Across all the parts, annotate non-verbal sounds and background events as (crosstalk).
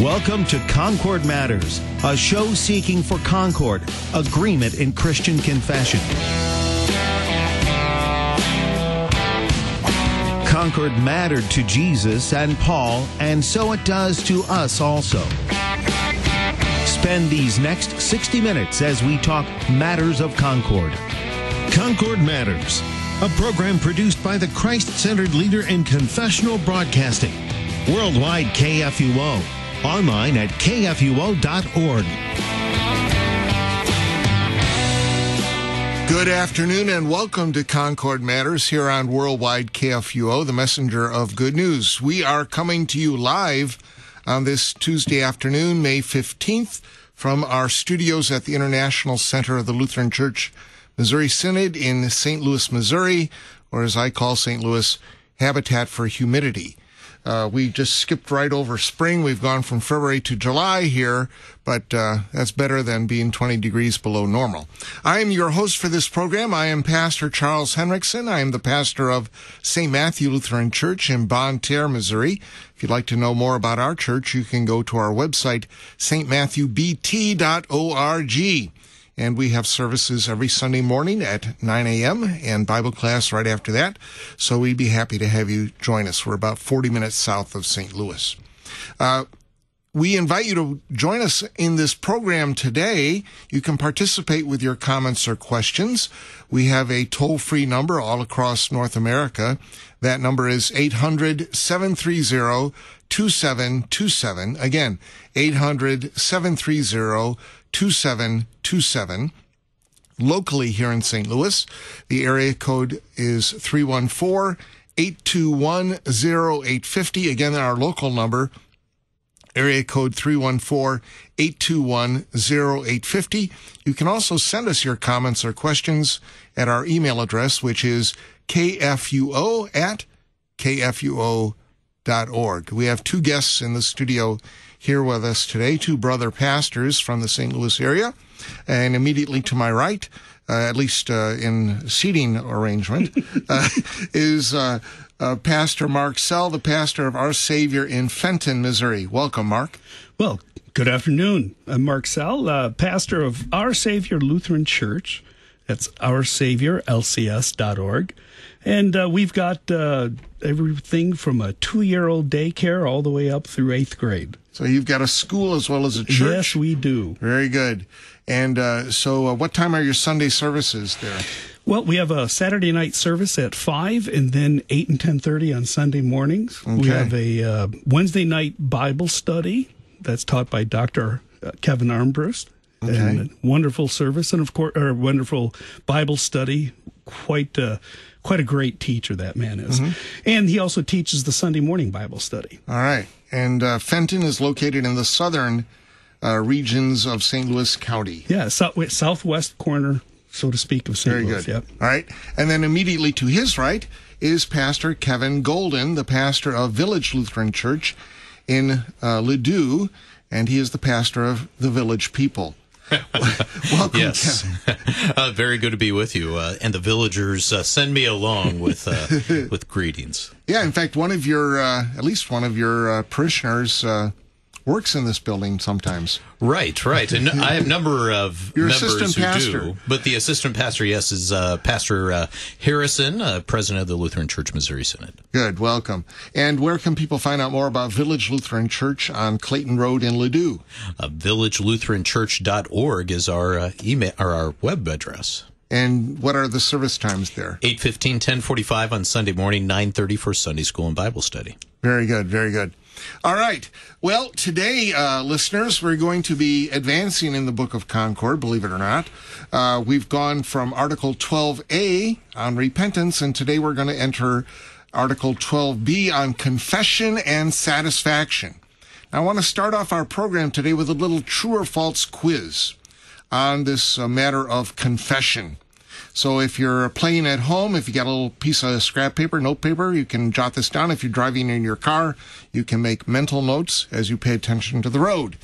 Welcome to Concord Matters, a show seeking for concord, agreement in Christian confession. Concord mattered to Jesus and Paul, and so it does to us also. Spend these next 60 minutes as we talk matters of Concord. Concord Matters, a program produced by the Christ centered leader in confessional broadcasting, worldwide KFUO, online at kfuo.org. Good afternoon and welcome to Concord Matters here on Worldwide KFUO, the messenger of good news. We are coming to you live on this Tuesday afternoon, May 15th, from our studios at the International Center of the Lutheran Church Missouri Synod in St. Louis, Missouri, or as I call St. Louis, Habitat for Humidity. Uh, we just skipped right over spring. We've gone from February to July here, but uh, that's better than being 20 degrees below normal. I am your host for this program. I am Pastor Charles Henrickson. I am the pastor of St. Matthew Lutheran Church in Bonne Terre, Missouri. If you'd like to know more about our church, you can go to our website, stmatthewbt.org. And we have services every Sunday morning at 9 a.m. and Bible class right after that. So we'd be happy to have you join us. We're about 40 minutes south of St. Louis. Uh, we invite you to join us in this program today. You can participate with your comments or questions. We have a toll free number all across North America. That number is 800 730 2727. Again, 800 730 2727. Locally here in St. Louis, the area code is 314 821 0850. Again, our local number, area code 314 821 0850. You can also send us your comments or questions at our email address, which is kfuo at kfuo.org. We have two guests in the studio here with us today, two brother pastors from the St. Louis area. And immediately to my right, uh, at least uh, in seating arrangement, (laughs) uh, is uh, uh, Pastor Mark Sell, the pastor of Our Savior in Fenton, Missouri. Welcome, Mark. Well, good afternoon. I'm Mark Sell, uh, pastor of Our Savior Lutheran Church. That's OurSaviorLCS.org. And uh, we've got uh, everything from a two year old daycare all the way up through eighth grade. So you've got a school as well as a church? Yes, we do. Very good. And uh, so, uh, what time are your Sunday services there? Well, we have a Saturday night service at five, and then eight and ten thirty on Sunday mornings. Okay. We have a uh, Wednesday night Bible study that's taught by Doctor uh, Kevin Armbrust. Okay. And wonderful service, and of course, or wonderful Bible study. Quite, uh, quite a great teacher that man is, Mm-hmm. and he also teaches the Sunday morning Bible study. All right. And uh, Fenton is located in the southern uh, regions of St. Louis County. Yeah, south, southwest corner, so to speak, of St. Very Louis. good. Yep. All right. And then immediately to his right is Pastor Kevin Golden, the pastor of Village Lutheran Church in uh, Ladue, and he is the pastor of the Village People. (laughs) Welcome, Yes, (laughs) uh, very good to be with you. Uh, and the villagers uh, send me along with uh, (laughs) with greetings. Yeah, in fact, one of your, uh, at least one of your uh, parishioners uh, works in this building sometimes. Right, right. And I have a number of (laughs) Your members who pastor. do, but the assistant pastor, yes, is uh, Pastor uh, Harrison, uh, president of the Lutheran Church Missouri Synod. Good, welcome. And where can people find out more about Village Lutheran Church on Clayton Road in Ladue? Uh, VillageLutheranChurch.org is our uh, email or our web address. And what are the service times there? 815 1045 on Sunday morning, 930 for Sunday school and Bible study. Very good, very good. All right. Well, today, uh, listeners, we're going to be advancing in the Book of Concord, believe it or not. Uh, we've gone from Article 12A on repentance, and today we're going to enter Article 12B on confession and satisfaction. Now, I want to start off our program today with a little true or false quiz on this uh, matter of confession. So if you're playing at home, if you got a little piece of scrap paper, note paper, you can jot this down. If you're driving in your car, you can make mental notes as you pay attention to the road.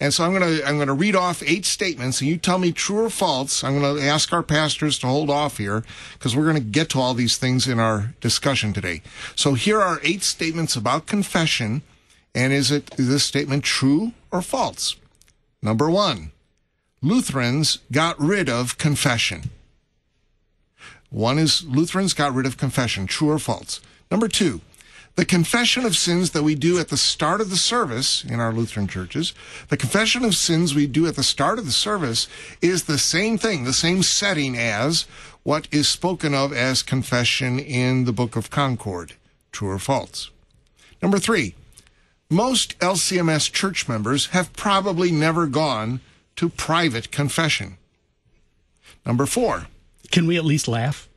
And so I'm going to I'm going to read off eight statements, and you tell me true or false. I'm going to ask our pastors to hold off here because we're going to get to all these things in our discussion today. So here are eight statements about confession, And is it is this statement true or false? Number one, Lutherans got rid of confession. One is Lutherans got rid of confession, true or false. Number two, the confession of sins that we do at the start of the service in our Lutheran churches, the confession of sins we do at the start of the service is the same thing, the same setting as what is spoken of as confession in the Book of Concord. True or false? Number three, most LCMS church members have probably never gone to private confession. Number four, Can we at least laugh?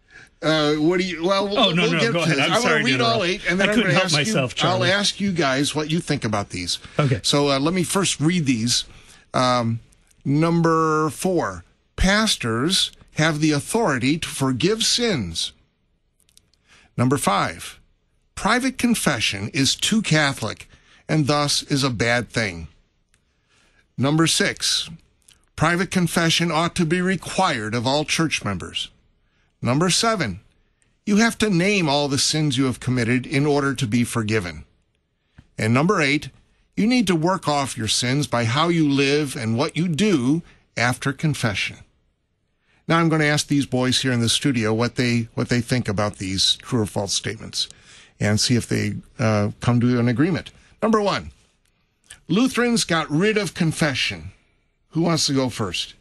uh, what do you? Well, we'll, Oh, no, we'll no, get go ahead. this. I'm I sorry want to read all eight, and then I I'm couldn't going to help ask myself, you. I'll ask you guys what you think about these. Okay. So uh, let me first read these. Um, number four: Pastors have the authority to forgive sins. Number five: Private confession is too Catholic, and thus is a bad thing. Number six: Private confession ought to be required of all church members. Number seven, you have to name all the sins you have committed in order to be forgiven. And number eight, you need to work off your sins by how you live and what you do after confession. Now I'm going to ask these boys here in the studio what they what they think about these true or false statements, and see if they uh, come to an agreement. Number one, Lutherans got rid of confession. Who wants to go first?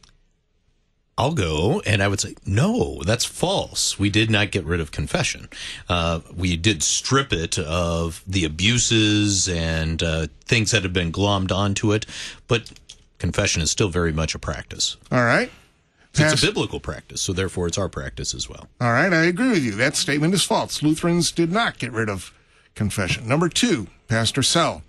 I'll go, and I would say, no, that's false. We did not get rid of confession. Uh, we did strip it of the abuses and uh, things that have been glommed onto it, but confession is still very much a practice. All right. It's a biblical practice, so therefore it's our practice as well. All right, I agree with you. That statement is false. Lutherans did not get rid of confession. Number two, Pastor Sell.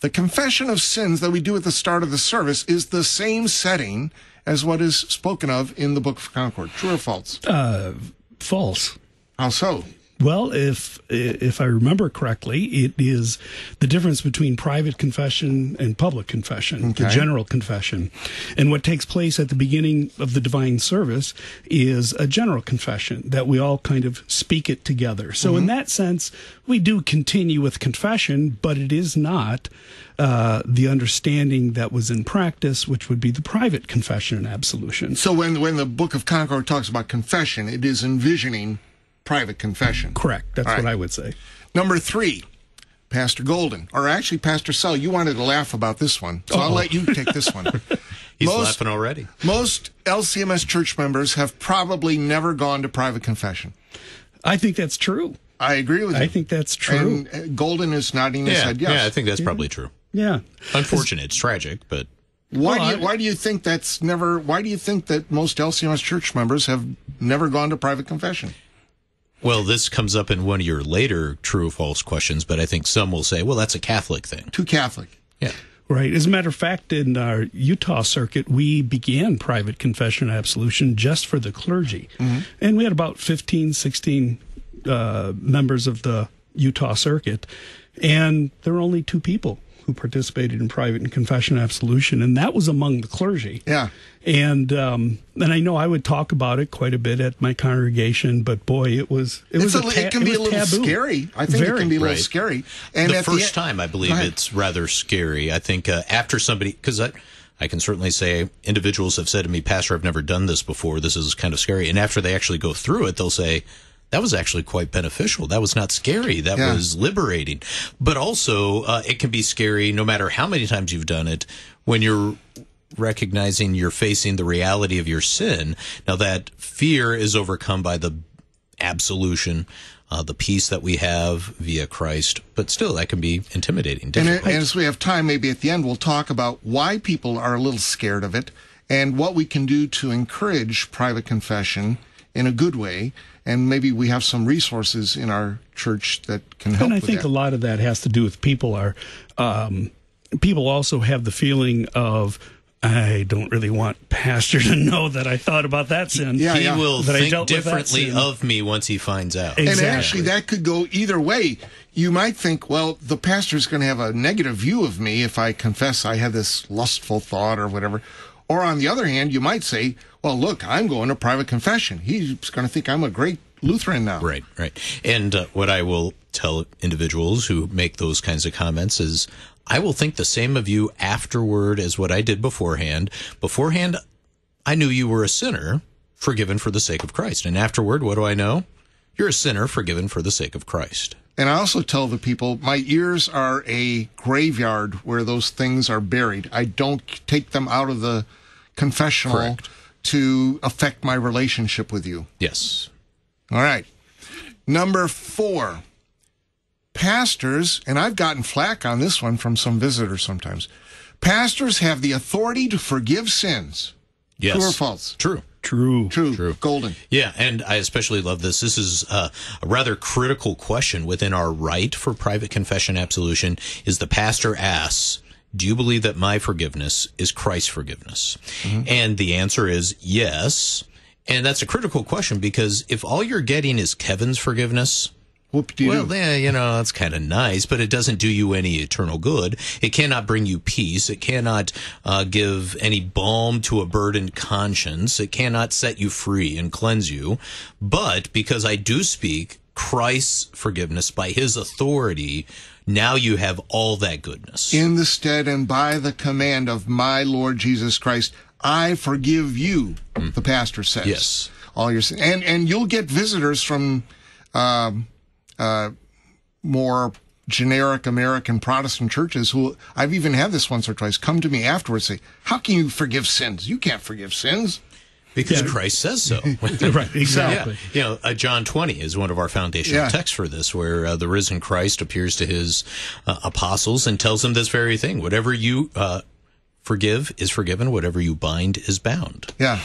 The confession of sins that we do at the start of the service is the same setting as what is spoken of in the Book of Concord. True or false? Uh, false. How so? Well, if if I remember correctly, it is the difference between private confession and public confession, the general confession. And what takes place at the beginning of the divine service is a general confession that we all kind of speak it together. So in that sense, we do continue with confession, but it is not uh, the understanding that was in practice, which would be the private confession and absolution. So when when the Book of Concord talks about confession, it is envisioning private confession. Correct. That's All what. I would say. Number three, Pastor Golden, or actually Pastor Sell, you wanted to laugh about this one, so I'll let you take this one. (laughs) He's Most- laughing already. Most LCMS church members have probably never gone to private confession. I think that's true. I agree with you. I think that's true. And uh, Golden is nodding his Yeah, head yes. yeah, I think that's probably true. yeah. Unfortunate, it's tragic, but why Well, do you why do you think that's never why do you think that most LCMS church members have never gone to private confession? Well, this comes up in one of your later true or false questions, but I think some will say, well, that's a Catholic thing. Too Catholic. Yeah. Right. As a matter of fact, in our Utah circuit, we began private confession and absolution just for the clergy. And we had about 15, 16 uh, members of the Utah circuit. And there were only two people who participated in private and confession and absolution, and that was among the clergy. Yeah. And um, and I know I would talk about it quite a bit at my congregation, but boy, it was it It's was a, a ta- it can be a little taboo. scary. I think it can be a little Right. scary. And the first the, time, I believe it's rather scary. I think uh, after somebody, because I, I can certainly say individuals have said to me, Pastor, I've never done this before. This is kind of scary. And after they actually go through it, they'll say, that was actually quite beneficial. That was not scary. That Yeah. was liberating. But also, uh, it can be scary no matter how many times you've done it when you're recognizing you're facing the reality of your sin. Now, that fear is overcome by the absolution, uh, the peace that we have via Christ. But still, that can be intimidating. And, difficult. and as we have time, maybe at the end, we'll talk about why people are a little scared of it and what we can do to encourage private confession in a good way. And maybe we have some resources in our church that can help and I with think that. a lot of that has to do with people are um, people also have the feeling of I don't really want pastor to (laughs) know that I thought about that sin. Yeah, he yeah. will That I think dealt with that differently of me once he finds out. Ex- And actually, that could go either way. You might think, well, the pastor's going to have a negative view of me if I confess I had this lustful thought or whatever. Or on the other hand, you might say, well, look, I'm going to private confession. He's going to think I'm a great Lutheran now. Right, right. And uh, what I will tell individuals who make those kinds of comments is I will think the same of you afterward as what I did beforehand. Beforehand, I knew you were a sinner, forgiven for the sake of Christ. And afterward, what do I know? You're a sinner, forgiven for the sake of Christ. And I also tell the people, my ears are a graveyard where those things are buried. I don't take them out of the confessional Correct. To affect my relationship with you. Yes. All rite. Number four, pastors, and I've gotten flack on this one from some visitors sometimes. Pastors have the authority to forgive sins. Yes. True or false? True. True. True. True. Golden. Yeah, and I especially love this. This is uh, a rather critical question within our right for private confession absolution. Is the pastor asks, "Do you believe that my forgiveness is Christ's forgiveness?" And the answer is yes. And that's a critical question because if all you're getting is Kevin's forgiveness, well, yeah, you know, that's kind of nice, but it doesn't do you any eternal good. It cannot bring you peace. It cannot uh, give any balm to a burdened conscience. It cannot set you free and cleanse you. But because I do speak Christ's forgiveness by his authority, now you have all that goodness. in the stead and by the command of my Lord Jesus Christ, I forgive you, the pastor says. Mm. Yes. All your sin. And, and you'll get visitors from, um, uh, more generic American Protestant churches who, I've even had this once or twice, come to me afterwards and say, how can you forgive sins? You can't forgive sins. Because Christ says so. (laughs) Right. (laughs) Exactly. Yeah, you know, uh, John 20 is one of our foundational Yeah. texts for this, where uh, the risen Christ appears to his uh, apostles and tells them this very thing: whatever you uh, forgive is forgiven; whatever you bind is bound. Yeah.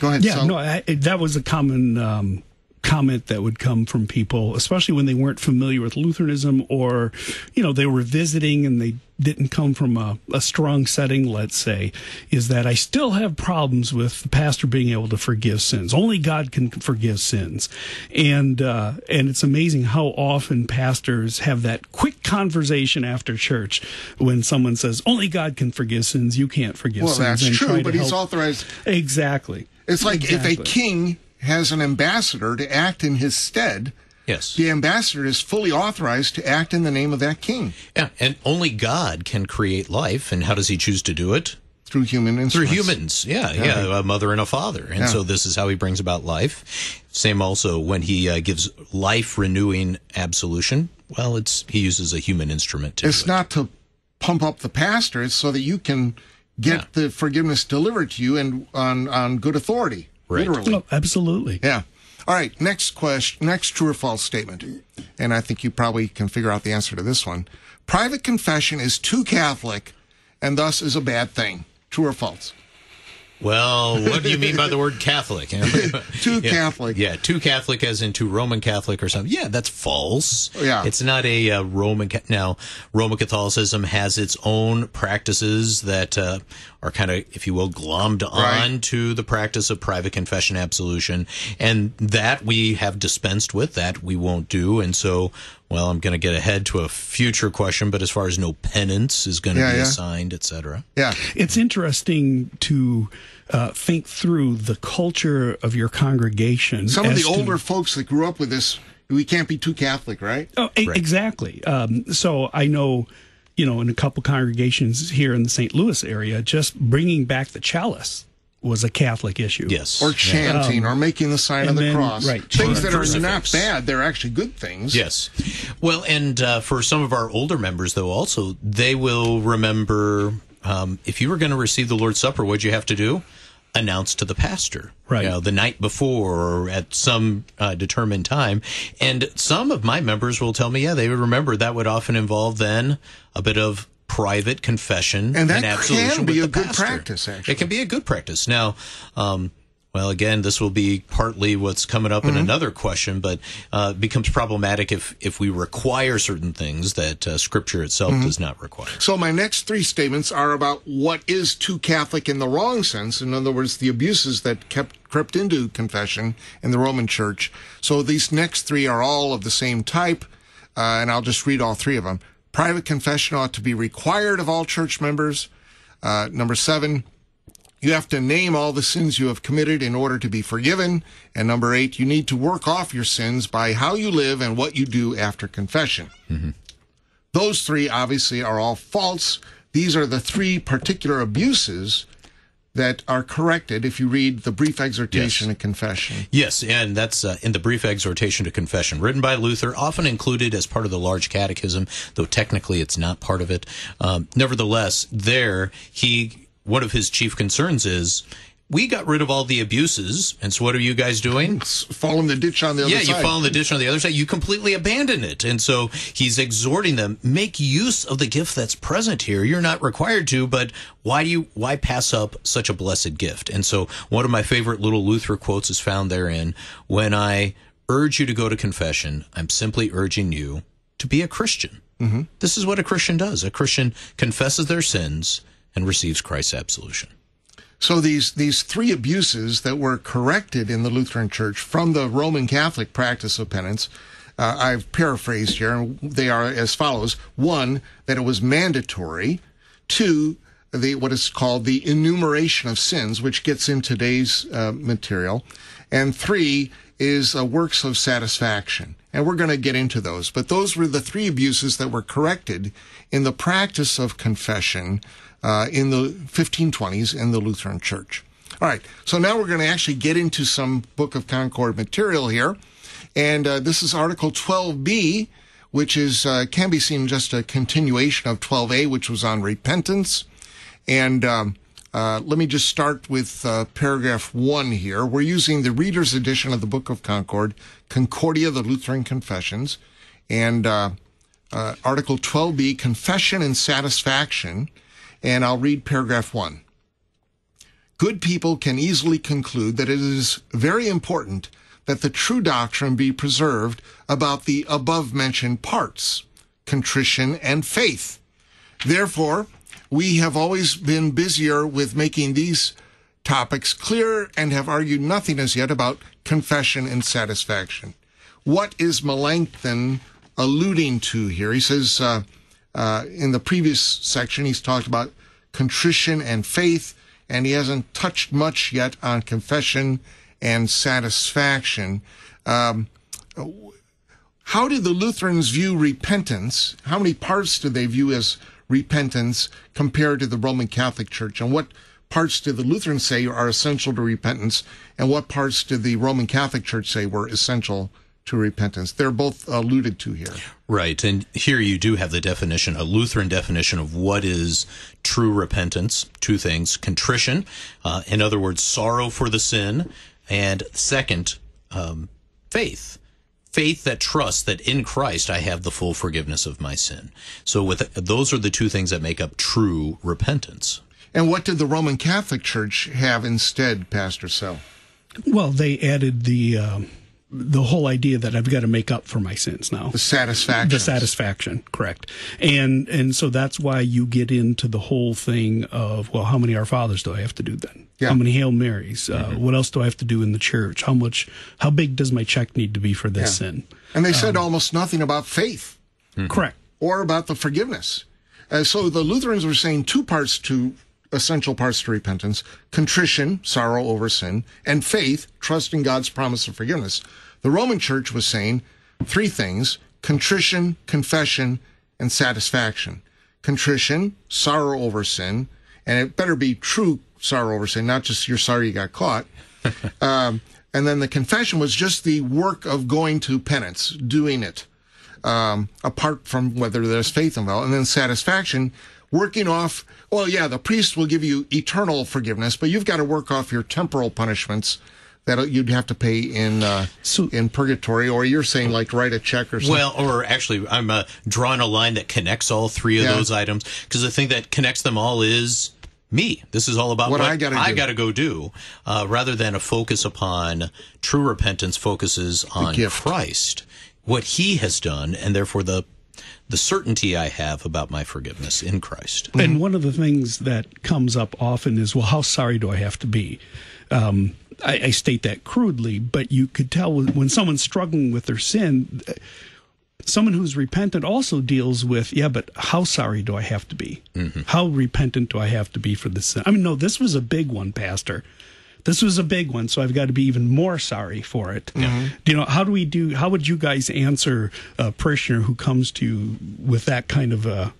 Go ahead. Yeah, So- no, I, that was a common um, comment that would come from people, especially when they weren't familiar with Lutheranism or, you know, they were visiting and they didn't come from a, a strong setting, let's say, is that I still have problems with the pastor being able to forgive sins. Only God can forgive sins. And, uh, and it's amazing how often pastors have that quick conversation after church when someone says, only God can forgive sins. You can't forgive well, sins. that's and true, but he's help- authorized. Exactly. It's like if a king has an ambassador to act in his stead, Yes. the ambassador is fully authorized to act in the name of that king Yeah, and only God can create life. And how does He choose to do it? through human instruments. Through humans. Yeah, yeah, a mother and a father. And Yeah. so this is how He brings about life. Same also when He uh, gives life renewing absolution. Well, it's He uses a human instrument to It's do it. not to pump up the pastor; it's so that you can get Yeah. the forgiveness delivered to you and on on good authority, Right. literally. Oh, absolutely. Yeah. All right. Next question. Next true or false statement, and I think you probably can figure out the answer to this one. Private confession is too Catholic, and thus is a bad thing. True or false? Well, what do you mean by the word Catholic? (laughs) (laughs) Too Yeah. Catholic. Yeah, too Catholic as in into Roman Catholic or something. Yeah, that's false. Yeah. It's not a uh, Roman. Ca- Now, Roman Catholicism has its own practices that uh, are kind of, if you will, glommed Right. on to the practice of private confession absolution. And that we have dispensed with, that we won't do. And so, well, I'm going to get ahead to a future question, but as far as no penance is going to Yeah, be yeah. assigned, et cetera. Yeah. It's interesting to uh, think through the culture of your congregation. Some of as the to- older folks that grew up with this, we can't be too Catholic, right? Oh, e- exactly. Um, so I know, you know, in a couple congregations here in the St. Louis area, just bringing back the chalice was a Catholic issue. Yes. Or chanting, or making the sign of the then- cross. right, Things that are not bad. They're actually good things. Yes. Well, and uh, for some of our older members, though, also, they will remember um, if you were going to receive the Lord's Supper, what'd you have to do? Announce to the pastor. Right. You know, the night before or at some uh, determined time. And some of my members will tell me, yeah, they would remember that would often involve then a bit of private confession And that absolution can be a good pastor. practice, actually. It can be a good practice. Now, um, well, again, this will be partly what's coming up Mm-hmm. in another question, but uh, it becomes problematic if if we require certain things that uh, Scripture itself Mm-hmm. does not require. So my next three statements are about what is too Catholic in the wrong sense. In other words, the abuses that kept crept into confession in the Roman Church. So these next three are all of the same type, uh, and I'll just read all three of them. Private confession ought to be required of all church members. Uh, number seven, you have to name all the sins you have committed in order to be forgiven. And number eight, you need to work off your sins by how you live and what you do after confession. Mm-hmm. Those three obviously are all false. These are the three particular abuses that are corrected if you read the brief exhortation yes. and confession. Yes, and that's uh, in the brief exhortation to confession, written by Luther, often included as part of the large catechism, though technically it's not part of it. Um, nevertheless, there he one of his chief concerns is we got rid of all the abuses, and so what are you guys doing? Falling the ditch on the other yeah, side. Yeah, you fall in the ditch on the other side. You completely abandon it. And so he's exhorting them, make use of the gift that's present here. You're not required to, but why do you, why pass up such a blessed gift? And so one of my favorite little Luther quotes is found therein. When I urge you to go to confession, I'm simply urging you to be a Christian. Mm-hmm. This is what a Christian does. A Christian confesses their sins and receives Christ's absolution. So these these three abuses that were corrected in the Lutheran Church from the Roman Catholic practice of penance, uh, I've paraphrased here. And they are as follows: one, that it was mandatory; two, the what is called the enumeration of sins, which gets in today's uh, material, and three is uh, works of satisfaction. And we're going to get into those. But those were the three abuses that were corrected in the practice of confession uh, in the 1520s in the Lutheran Church. All right, so now we're going to actually get into some Book of Concord material here. And uh, this is Article 12b, which is uh, can be seen just a continuation of 12a, which was on repentance. And um, uh, let me just start with uh, paragraph one here. We're using the Reader's Edition of the Book of Concord, Concordia, the Lutheran Confessions, and uh, Article 12b, Confession and Satisfaction. And I'll read paragraph one. Good people can easily conclude that it is very important that the true doctrine be preserved about the above mentioned parts, contrition and faith. Therefore, we have always been busier with making these topics clear and have argued nothing as yet about confession and satisfaction. What is Melanchthon alluding to here? He says, uh, uh, in the previous section, he's talked about contrition and faith, and he hasn't touched much yet on confession and satisfaction. Um, how did the Lutherans view repentance? How many parts did they view as repentance compared to the Roman Catholic Church? And what parts did the Lutherans say are essential to repentance? And what parts did the Roman Catholic Church say were essential to repentance. They're both alluded to here. Right. And here you do have the definition, a Lutheran definition of what is true repentance. Two things contrition, uh, in other words, sorrow for the sin. And second, um, faith. Faith that trusts that in Christ I have the full forgiveness of my sin. So with those are the two things that make up true repentance. And what did the Roman Catholic Church have instead, Pastor Sell? Well, they added the um, the whole idea that I've got to make up for my sins now. The satisfaction. The satisfaction, correct. And and so that's why you get into the whole thing of well, how many Our Fathers do I have to do then? Yeah. How many Hail Marys? Uh, mm-hmm. What else do I have to do in the church? How much? How big does my check need to be for this yeah. sin? And they said um, almost nothing about faith. Mm-hmm. Correct. Or about the forgiveness. Uh, so the Lutherans were saying two parts to essential parts to repentance contrition, sorrow over sin, and faith, trust in God's promise of forgiveness. The Roman church was saying three things contrition, confession, and satisfaction. Contrition, sorrow over sin, and it better be true sorrow over sin, not just you're sorry you got caught. (laughs) um, and then the confession was just the work of going to penance, doing it, um, apart from whether there's faith involved. And then satisfaction, working off well, yeah, the priest will give you eternal forgiveness, but you've got to work off your temporal punishments that you'd have to pay in uh, so, in purgatory, or you're saying like write a check or something. Well, or actually, I'm uh, drawing a line that connects all three of yeah. those items because the thing that connects them all is me. This is all about what, what I got to go do, uh, rather than a focus upon true repentance focuses on Christ, what He has done, and therefore the the certainty I have about my forgiveness in Christ. And mm-hmm. one of the things that comes up often is, well, how sorry do I have to be? Um, I, I, state that crudely, but you could tell when someone's struggling with their sin, someone who's repentant also deals with, yeah, but how sorry do I have to be? Mm-hmm. How repentant do I have to be for this sin? I mean, no, this was a big one, Pastor. This was a big one, so I've got to be even more sorry for it. Mm-hmm. You know, how do we do? How would you guys answer a parishioner who comes to you with that kind of a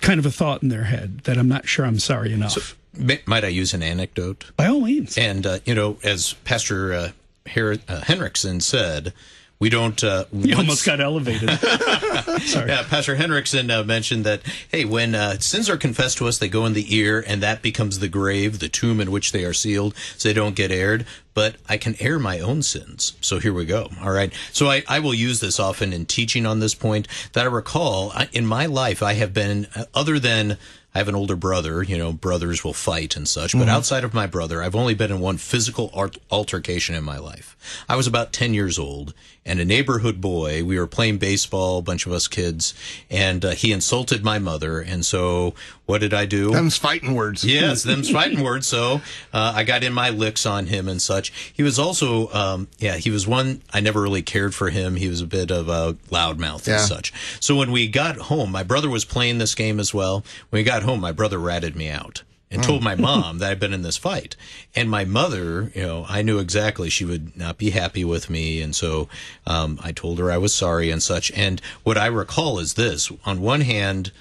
kind of a thought in their head that I'm not sure I'm sorry enough? So, might I use an anecdote? By all means. And uh, you know, as Pastor uh, Her- uh, Henrickson said, we don't. Uh, (laughs) you almost got elevated. (laughs) Sorry. Yeah, Pastor Henrickson uh, mentioned that hey, when uh, sins are confessed to us, they go in the ear, and that becomes the grave, the tomb in which they are sealed, so they don't get aired. But I can air my own sins. So here we go. All right. So I, I will use this often in teaching on this point. That I recall in my life, I have been uh, other than I have an older brother. You know, brothers will fight and such. But mm-hmm. outside of my brother, I've only been in one physical altercation in my life. I was about 10 years old, and a neighborhood boy, we were playing baseball, a bunch of us kids, and uh, he insulted my mother. And so what did I do? Them's fighting words. Yes, them's (laughs) fighting words. So uh, I got in my licks on him and such. He was also, um, yeah, he was one, I never really cared for him. He was a bit of a loudmouth yeah. and such. So when we got home, my brother was playing this game as well. When we got home, my brother ratted me out and told my mom that I'd been in this fight. And my mother, you know, I knew exactly she would not be happy with me. And so um, I told her I was sorry and such. And what I recall is this on one hand,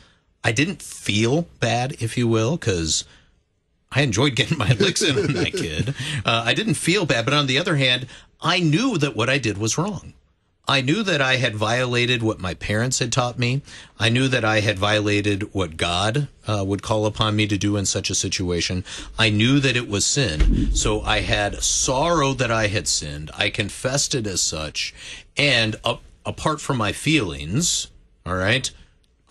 I didn't feel bad, if you will, because I enjoyed getting my (laughs) licks in on that kid. Uh, I didn't feel bad. But on the other hand, I knew that what I did was wrong. I knew that I had violated what my parents had taught me. I knew that I had violated what God uh, would call upon me to do in such a situation. I knew that it was sin. So I had sorrow that I had sinned. I confessed it as such. And uh, apart from my feelings, all right,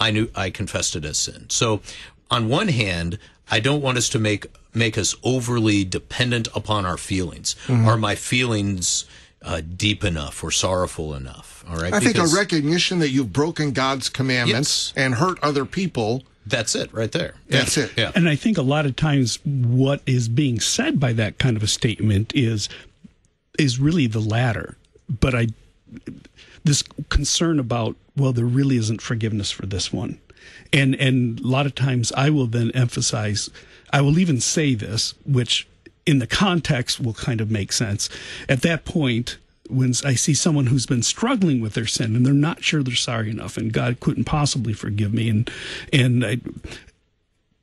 I knew I confessed it as sin. So on one hand, I don't want us to make make us overly dependent upon our feelings. Mm-hmm. Are my feelings uh, deep enough or sorrowful enough. All right. I because, think a recognition that you've broken God's commandments yes. and hurt other people. That's it, right there. That's yeah. it. Yeah. And I think a lot of times what is being said by that kind of a statement is is really the latter. But I this concern about well, there really isn't forgiveness for this one, and and a lot of times I will then emphasize. I will even say this, which in the context will kind of make sense. At that point, when I see someone who's been struggling with their sin and they're not sure they're sorry enough and God couldn't possibly forgive me and and I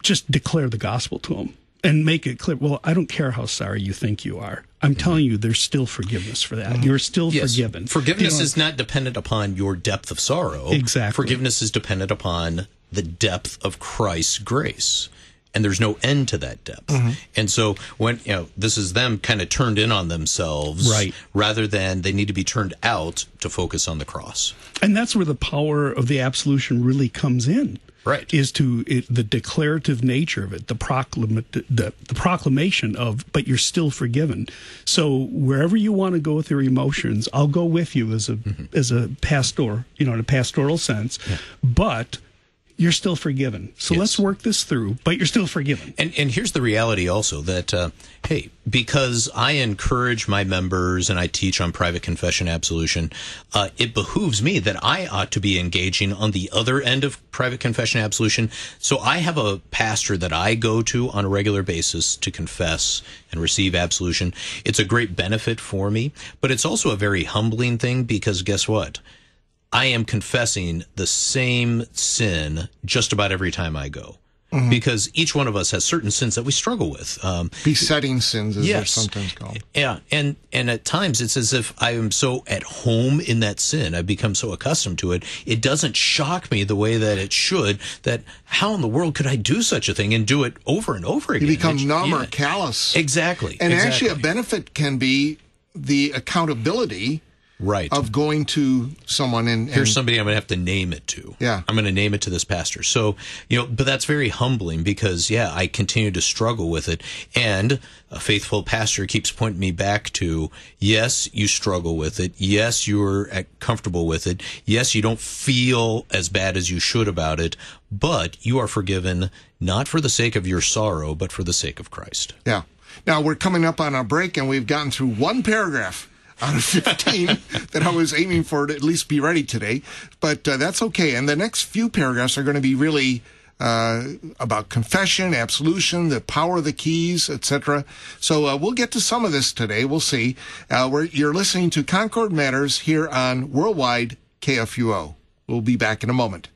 just declare the gospel to them and make it clear. Well, I don't care how sorry you think you are. I'm mm-hmm. telling you, there's still forgiveness for that. Mm-hmm. You're still yes. forgiven. Forgiveness you know, is not dependent upon your depth of sorrow. Exactly. Forgiveness is dependent upon the depth of Christ's grace and there's no end to that depth. Mm-hmm. And so when you know this is them kind of turned in on themselves, right? Rather than they need to be turned out to focus on the cross. And that's where the power of the absolution really comes in. Right. Is to it, the declarative nature of it, the, proclam- the, the proclamation of, but you're still forgiven. So wherever you want to go with your emotions, I'll go with you as a mm-hmm. as a pastor, you know, in a pastoral sense. Yeah. But you're still forgiven. So yes. let's work this through, but you're still forgiven. And and here's the reality also that uh, hey, because I encourage my members and I teach on private confession absolution, uh, it behooves me that I ought to be engaging on the other end of private confession absolution. So I have a pastor that I go to on a regular basis to confess and receive absolution. It's a great benefit for me, but it's also a very humbling thing because guess what? I am confessing the same sin just about every time I go. Mm-hmm. Because each one of us has certain sins that we struggle with. Um, Besetting sins, as yes. they're sometimes called. Yeah, and and at times it's as if I am so at home in that sin. I've become so accustomed to it. It doesn't shock me the way that it should. That how in the world could I do such a thing and do it over and over again? You become it, numb yeah. or callous. Exactly. And exactly. actually, a benefit can be the accountability right. Of going to someone and, and, here's somebody i'm going to have to name it to. Yeah. I'm going to name it to this pastor. So you know but that's very humbling because yeah i continue to struggle with it. And a faithful pastor keeps pointing me back to yes you struggle with it. Yes you're comfortable with it. Yes you don't feel as bad as you should about it. But you are forgiven not for the sake of your sorrow but for the sake of christ. Yeah. Now we're coming up on our break and we've gotten through one paragraph out of (laughs) 15 that I was aiming for to at least be ready today. But uh, that's okay. And the next few paragraphs are going to be really uh, about confession, absolution, the power of the keys, etc. So uh, we'll get to some of this today. We'll see. Uh, you're listening to Concord Matters here on Worldwide KFUO. We'll be back in a moment.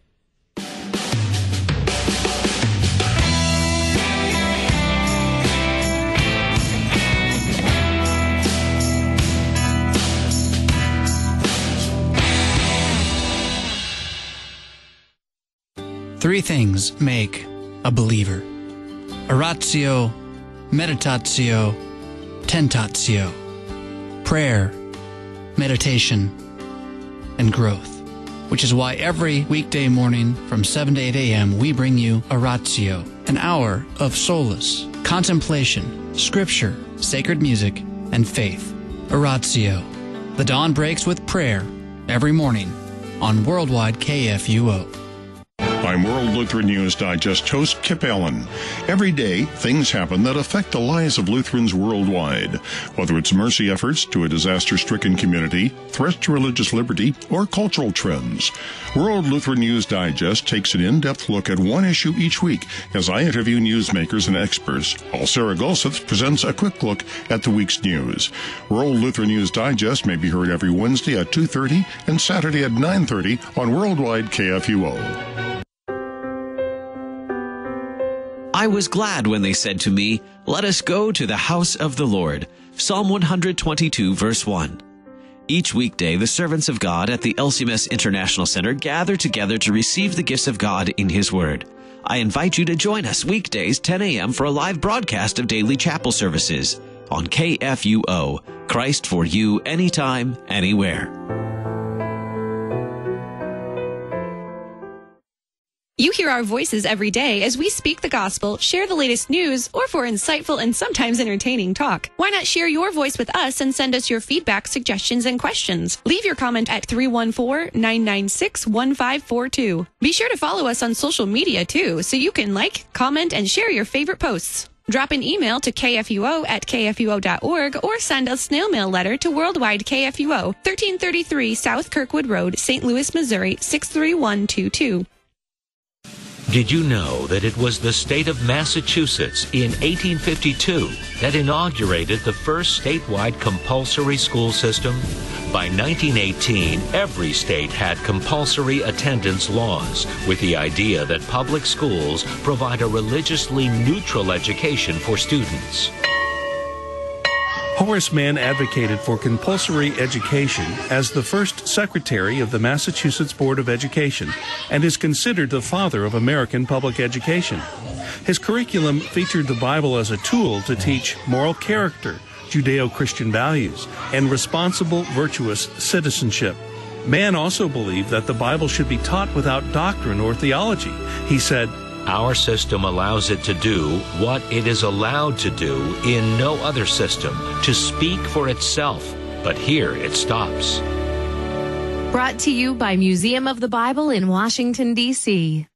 Three things make a believer oratio, meditatio, tentatio, prayer, meditation, and growth. Which is why every weekday morning from 7 to 8 a.m. we bring you Oratio, an hour of solace, contemplation, scripture, sacred music, and faith. Oratio. The dawn breaks with prayer every morning on Worldwide KFUO. I'm World Lutheran News Digest host Kip Allen. Every day, things happen that affect the lives of Lutherans worldwide. Whether it's mercy efforts to a disaster stricken community, threats to religious liberty, or cultural trends. World Lutheran News Digest takes an in depth look at one issue each week as I interview newsmakers and experts, while Sarah Gulseth presents a quick look at the week's news. World Lutheran News Digest may be heard every Wednesday at 2.30 and Saturday at 9.30 on Worldwide KFUO. I was glad when they said to me, Let us go to the house of the Lord. Psalm 122, verse 1. Each weekday, the servants of God at the LCMS International Center gather together to receive the gifts of God in His Word. I invite you to join us weekdays 10 a.m. for a live broadcast of daily chapel services on KFUO, Christ for you anytime, anywhere. You hear our voices every day as we speak the gospel, share the latest news, or for insightful and sometimes entertaining talk. Why not share your voice with us and send us your feedback, suggestions, and questions? Leave your comment at 314-996-1542. Be sure to follow us on social media too, so you can like, comment, and share your favorite posts. Drop an email to kfuo at kfuo.org or send a snail mail letter to Worldwide KFUO, 1333 South Kirkwood Road, St. Louis, Missouri, 63122. Did you know that it was the state of Massachusetts in 1852 that inaugurated the first statewide compulsory school system? By 1918, every state had compulsory attendance laws with the idea that public schools provide a religiously neutral education for students. Horace Mann advocated for compulsory education as the first secretary of the Massachusetts Board of Education and is considered the father of American public education. His curriculum featured the Bible as a tool to teach moral character, Judeo Christian values, and responsible, virtuous citizenship. Mann also believed that the Bible should be taught without doctrine or theology. He said, our system allows it to do what it is allowed to do in no other system, to speak for itself. But here it stops. Brought to you by Museum of the Bible in Washington, D.C.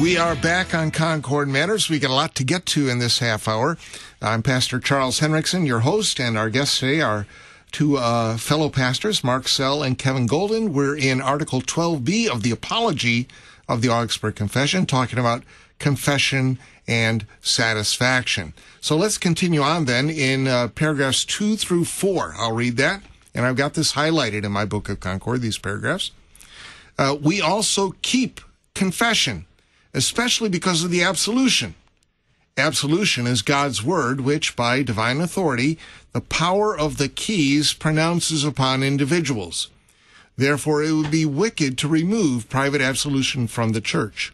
We are back on Concord Matters. We got a lot to get to in this half hour. I'm Pastor Charles Henrickson, your host, and our guests today are to uh, fellow pastors, Mark Sell and Kevin Golden. We're in Article 12b of the Apology of the Augsburg Confession, talking about confession and satisfaction. So let's continue on then in uh, paragraphs 2 through 4. I'll read that, and I've got this highlighted in my Book of Concord, these paragraphs. Uh, we also keep confession, especially because of the absolution. Absolution is God's word, which, by divine authority, the power of the keys pronounces upon individuals. Therefore, it would be wicked to remove private absolution from the church.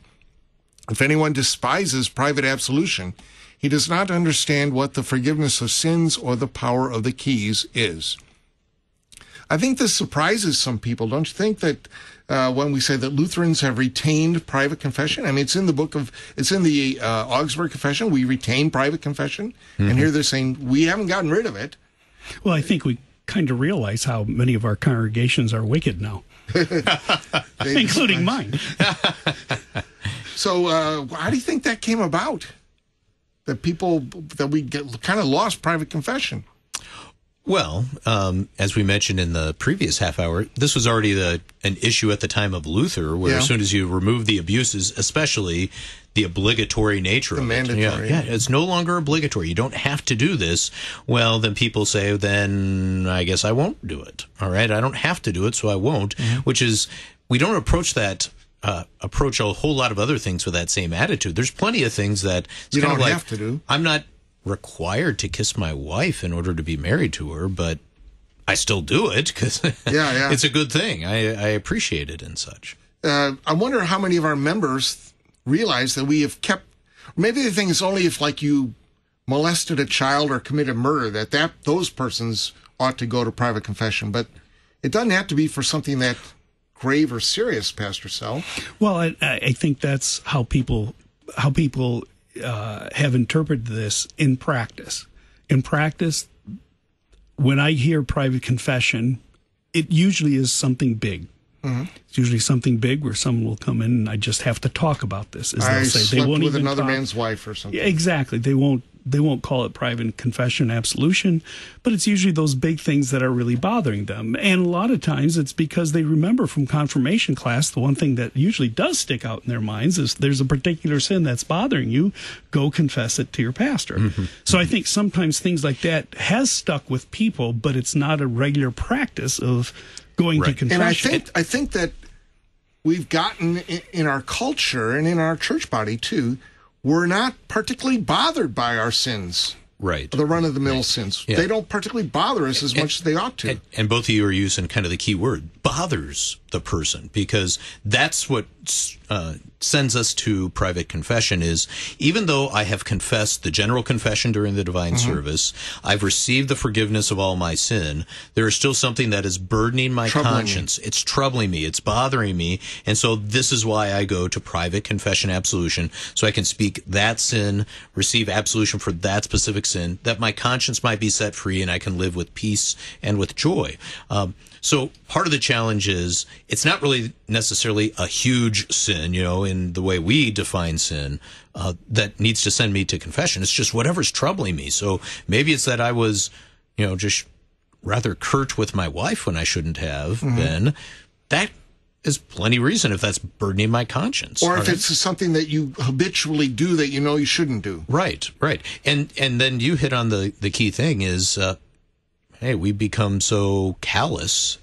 If anyone despises private absolution, he does not understand what the forgiveness of sins or the power of the keys is. I think this surprises some people. Don't you think that uh, when we say that Lutherans have retained private confession. I mean, it's in the book of, it's in the uh, Augsburg Confession. We retain private confession. Mm-hmm. And here they're saying we haven't gotten rid of it. Well, I think we kind of realize how many of our congregations are wicked now, (laughs) (laughs) including mine. (laughs) So, uh, how do you think that came about? That people that we get kind of lost private confession. Well, um, as we mentioned in the previous half hour, this was already the, an issue at the time of Luther, where Yeah. as soon as you remove the abuses, especially the obligatory nature The of mandatory. it, yeah, yeah, it's no longer obligatory. You don't have to do this. Well, then people say, then I guess I won't do it. All right, I don't have to do it, so I won't. Mm-hmm. Which is, we don't approach that. Uh, approach a whole lot of other things with that same attitude. There's plenty of things that You don't like, have to do. I'm not required to kiss my wife in order to be married to her, but I still do it because (laughs) Yeah, yeah. it's a good thing. I, I appreciate it and such. Uh, I wonder how many of our members realize that we have kept. Maybe the thing is only if, like, you molested a child or committed murder that that those persons ought to go to private confession, but it doesn't have to be for something that grave or serious, Pastor Sell. Well, I, I think that's how people how people uh, have interpreted this in practice. In practice, when I hear private confession, it usually is something big. It's usually something big where someone will come in and I just have to talk about this. As I they'll say, slept they won't with even another talk- man's wife or something. Yeah, exactly. They won't they won't call it private confession absolution, but it's usually those big things that are really bothering them. And a lot of times it's because they remember from confirmation class the one thing that usually does stick out in their minds is there's a particular sin that's bothering you, go confess it to your pastor. Mm-hmm. So I think sometimes things like that has stuck with people, but it's not a regular practice of going to confession. And I think I think that we've gotten in, in our culture and in our church body too, we're not particularly bothered by our sins. Right. The run of the mill sins. Yeah. They don't particularly bother us as much as they ought to. And, and both of you are using kind of the key word bothers the person because that's what uh, sends us to private confession is even though I have confessed the general confession during the divine Mm-hmm. service, I've received the forgiveness of all my sin, there is still something that is burdening my Troubling conscience. It's troubling me. It's bothering me. And so this is why I go to private confession absolution so I can speak that sin, receive absolution for that specific sin, that my conscience might be set free and I can live with peace and with joy. Um, so part of the challenge is it's not really necessarily a huge sin, you know, in the way we define sin, uh, that needs to send me to confession. It's just whatever's troubling me. So maybe it's that I was, you know, just rather curt with my wife when I shouldn't have Mm-hmm. been. That is plenty reason if that's burdening my conscience. or if right? it's something that you habitually do that you know you shouldn't do. Right, right, and and then you hit on the the key thing is, uh, hey, we become so callous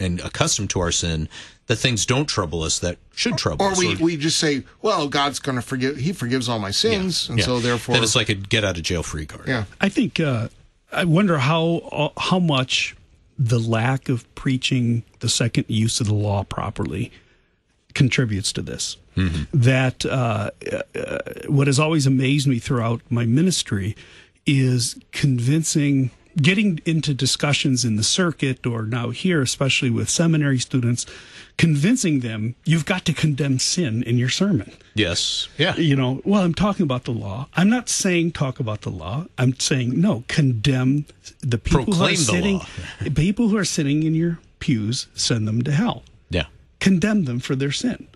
and accustomed to our sin that things don't trouble us that should trouble us. Or us. we, we just say, well, God's going to forgive, He forgives all my sins. And yeah. so therefore. then it's like a get out of jail free card. yeah. I think uh, I wonder how uh, how much the lack of preaching the second use of the law properly contributes to this. That uh, uh, what has always amazed me throughout my ministry is convincing, getting into discussions in the circuit or now here, especially with seminary students, convincing them you've got to condemn sin in your sermon Yes. Yeah. you know, well, I'm talking about the law. I'm not saying talk about the law. I'm saying no, condemn the people who are sitting, (laughs) people who are sitting in your pews. Send them to hell. Yeah. Condemn them for their sin.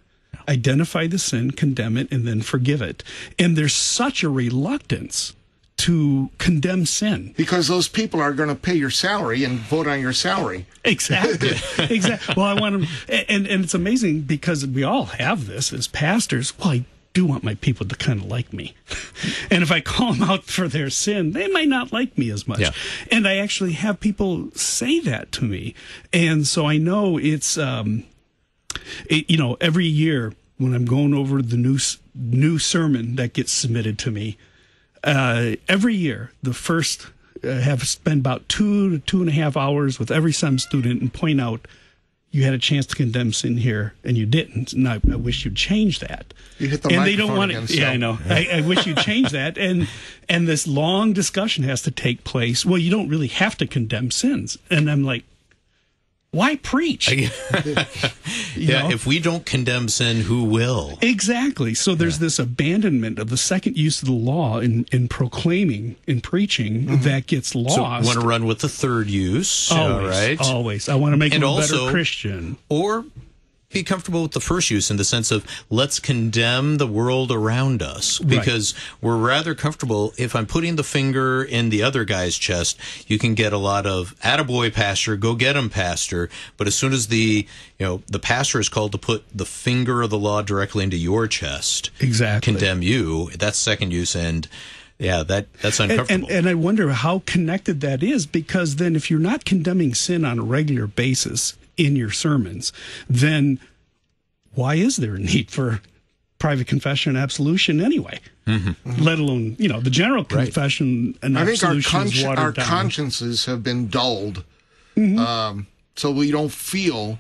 Identify the sin, condemn it, and then forgive it. And there's such a reluctance to condemn sin. Because those people are going to pay your salary and vote on your salary. Exactly. (laughs) exactly. Well, I want them, and and it's amazing because we all have this as pastors. Well, I do want my people to kind of like me, (laughs) and if I call them out for their sin, they might not like me as much. Yeah. And I actually have people say that to me, and so I know it's, um, it, you know, every year when I'm going over the new new sermon that gets submitted to me, uh, every year, the first uh, have spent about two to two and a half hours with every SEM student and point out you had a chance to condemn sin here and you didn't. And I, I wish you'd change that. You hit the and they don't want again, to. Yeah, I know. I, I wish you'd change (laughs) that. And and this long discussion has to take place. Well, you don't really have to condemn sins. And I'm like, why preach? (laughs) Yeah. know? If we don't condemn sin, who will? Exactly. So there's this abandonment of the second use of the law in, in proclaiming, in preaching, mm-hmm. that gets lost. So want to run with the third use, always, all right? always. I want to make And them a also- better Christian. or be comfortable with the first use in the sense of let's condemn the world around us. Because we're rather comfortable if I'm putting the finger in the other guy's chest you can get a lot of attaboy pastor go get him pastor. But as soon as the you know the pastor is called to put the finger of the law directly into your chest Exactly. condemn you that's second use and yeah that that's And, uncomfortable. and, and I wonder how connected that is because then if you're not condemning sin on a regular basis in your sermons, then why is there a need for private confession and absolution anyway? Let alone, you know, the general confession and I think our, absolution is consci- watered our down. consciences have been dulled, Mm-hmm. um, so we don't feel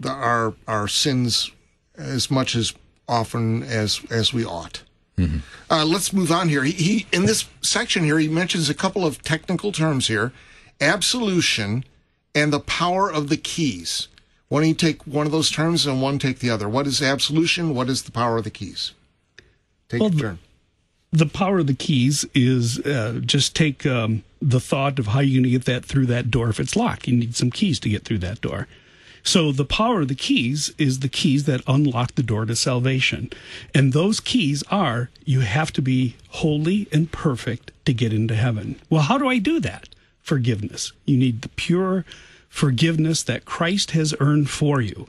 the, our our sins as much as often as as we ought. Uh, let's move on here. He, he in this section here he mentions a couple of technical terms here: absolution and the power of the keys. Why don't you take one of those terms and one take the other? What is absolution? What is the power of the keys? Take Well, your the- turn. the power of the keys is uh, just take um, the thought of how you're going to get that through that door if it's locked. You need some keys to get through that door. So the power of the keys is the keys that unlock the door to salvation. And those keys are you have to be holy and perfect to get into heaven. Well, how do I do that? Forgiveness. You need the pure forgiveness that Christ has earned for you.